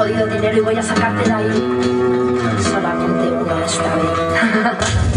jodido dinero y voy a sacarte de ahí solamente una esta vez